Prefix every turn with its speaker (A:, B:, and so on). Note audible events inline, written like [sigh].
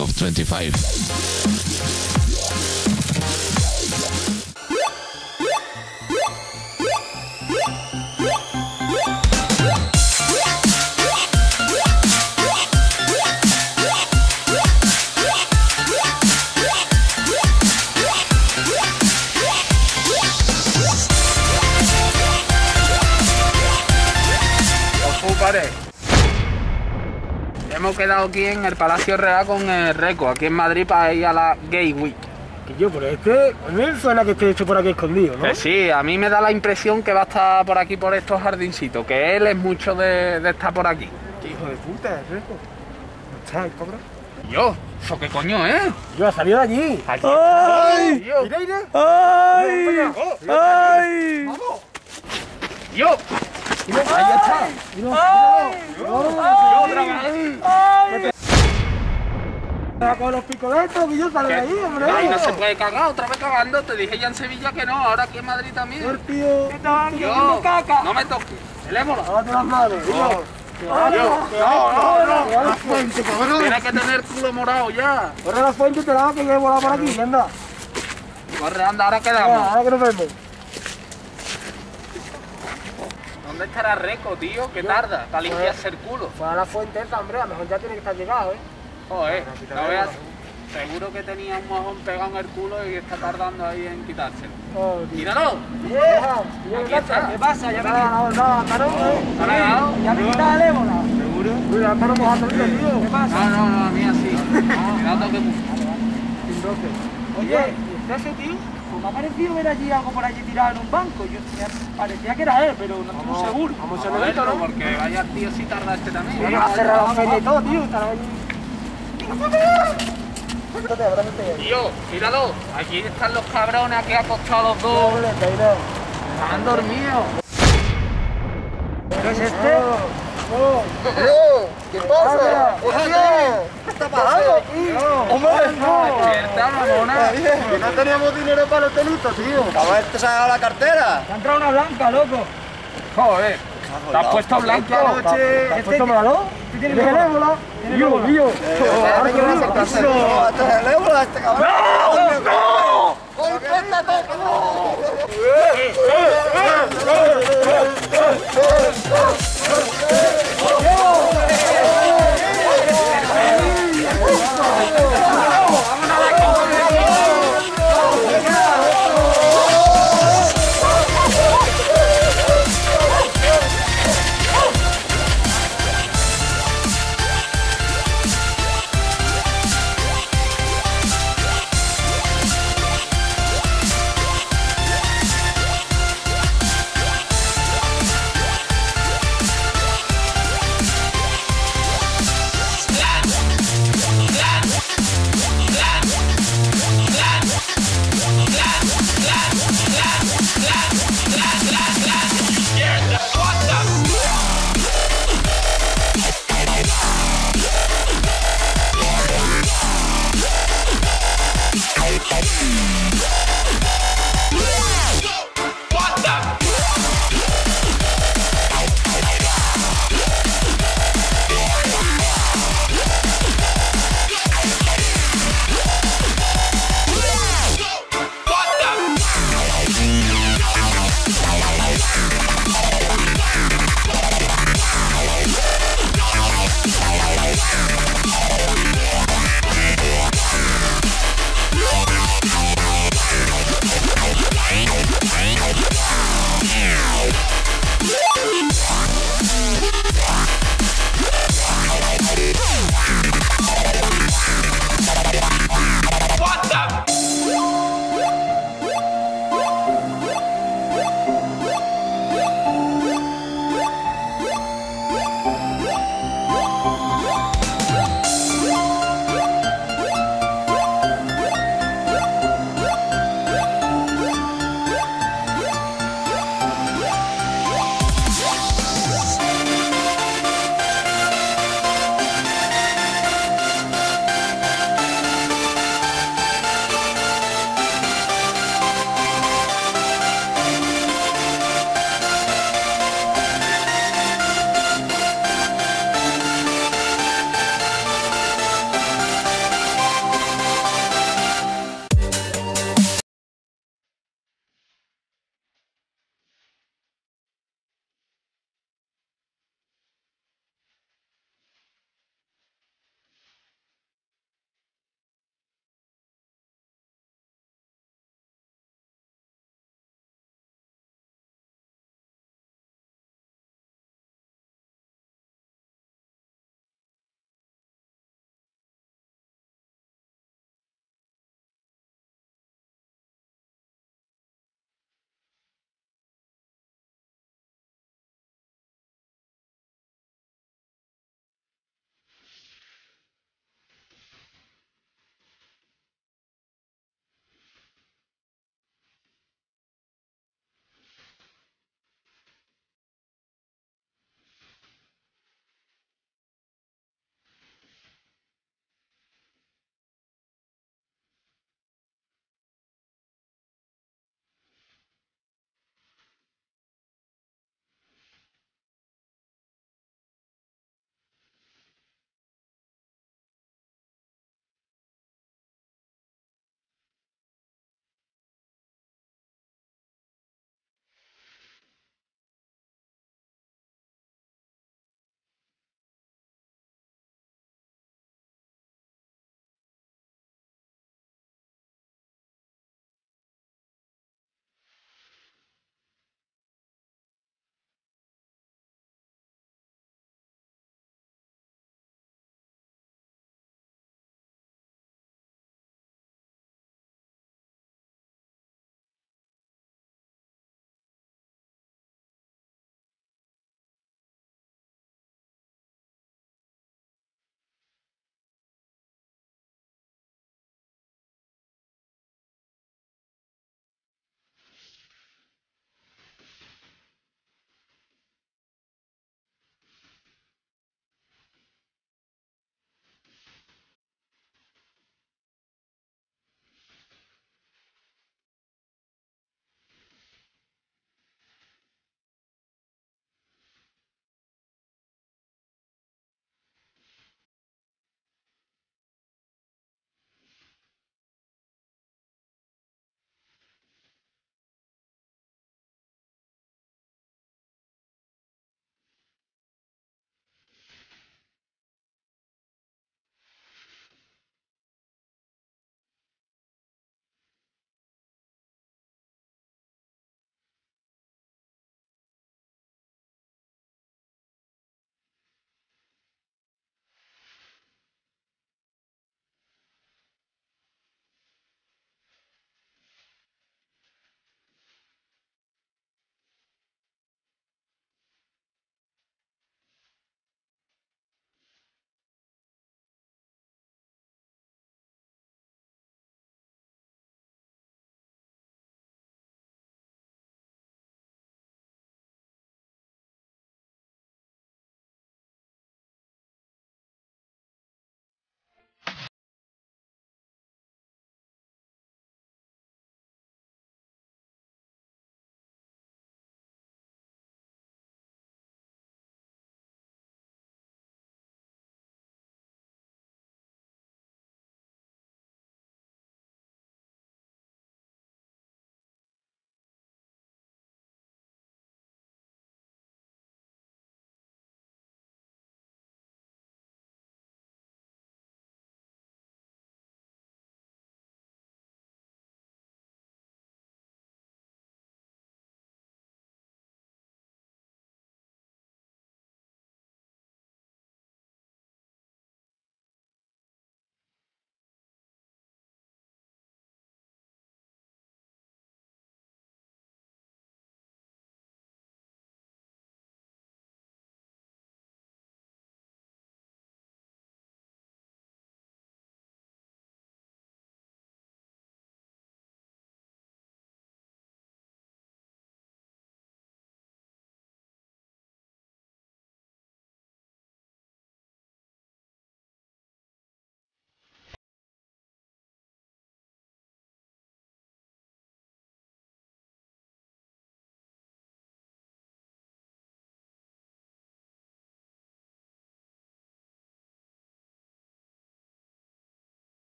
A: of 25.
B: Ocúpare. Hemos quedado aquí en el Palacio Real con el Reco, aquí en Madrid, para ir a la Gay Week.
C: Que yo, pero este, a mí me suena que esté hecho por aquí escondido, ¿no?
B: Que sí, a mí me da la impresión que va a estar por aquí, por estos jardincitos, que él es mucho de, de estar por aquí.
C: Qué hijo de puta, es rico. ¿No está el cabrón?
B: Yo, ¿eso qué coño es?
C: Yo, ha salido de allí.
B: Aquí.
C: ¡Ay!
B: Yo,
C: Mira, mira.
D: ¡Ay! ¡Ay!
B: yo,
C: Mira, ahí ya está. Mira,
B: yo otra vez.
C: Mira. Con los picoletos, que yo salgo de ahí, hombre.
B: Ay, no se puede cagar, otra vez cagando. Te dije ya en Sevilla que no, ahora aquí en Madrid también.
C: El tío.
B: Yo, no me toques. Elémola.
C: Lávate las manos,
B: no, no, no.
C: Corre a la fuente, cabrón.
B: Tienes que tener culo morado ya.
C: Corre la fuente y te la que yo he volado por aquí, anda.
B: Corre, anda, ahora quedamos.
C: ahora que nos vemos.
B: ¿Dónde estará Reco, tío? ¿Qué tarda? Para limpiarse el culo.
C: Fue a la fuente esta, hombre, a lo mejor ya tiene que estar llegado, ¿eh?
B: Joder, no veas. Seguro que tenía un mojón pegado en el culo y está tardando ahí en quitárselo.
C: Oh.
B: ¡Míralo! Aquí
C: ¿qué
B: está.
C: ¿Qué pasa? Ya me no, no, ¿eh?
B: ¿Está pegado?
C: Ya me quita el ébola. ¿Seguro? Tío. ¿Qué pasa?
B: No, no, no, a mí así. [laughs] Cuidado que...
C: Oye, ¿y ese tío? Pues me ha parecido ver allí algo por allí tirado en un banco. Yo me parecía que era él, pero no estoy seguro. Vamos
B: a verlo, porque vaya tío si tarda este también.
C: Vamos a cerrar la feria y todo, tío. Estará allí. Siéntate, abrázate.
B: Tío, míralo. Aquí están los cabrones aquí acostados los dos. Han dormido.
C: ¿Qué es este?
E: ¿Qué pasa?
C: ¿Qué está pasando aquí? ¡Hombre,
B: Despierta, mamona.
E: No teníamos dinero para el hotelito, tío. ¿Cómo te has sacado la cartera?
C: Te ha entrado una blanca, loco.
B: Joder. ¿Te has puesto blanco?
C: ¿Te has puesto?
E: Ini level Yo, yo. level Yo!